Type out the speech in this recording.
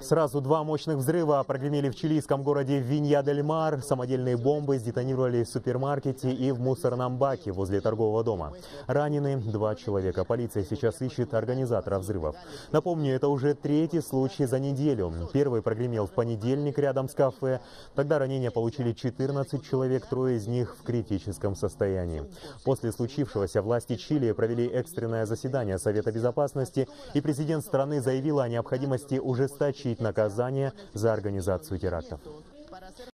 Сразу два мощных взрыва прогремели в чилийском городе Винья-дель-Мар. Самодельные бомбы сдетонировали в супермаркете и в мусорном баке возле торгового дома. Ранены два человека. Полиция сейчас ищет организатора взрывов. Напомню, это уже третий случай за неделю. Первый прогремел в понедельник рядом с кафе. Тогда ранения получили 14 человек, трое из них в критическом состоянии. После случившегося власти Чили провели экстренное заседание Совета Безопасности, и президент страны заявил о необходимости ужесточить наказание за организацию терактов.